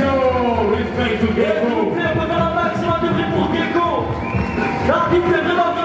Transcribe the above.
Gecko, respect to Gecko. S'il vous plaît, un maximum de bruit pour Gecko. Est vraiment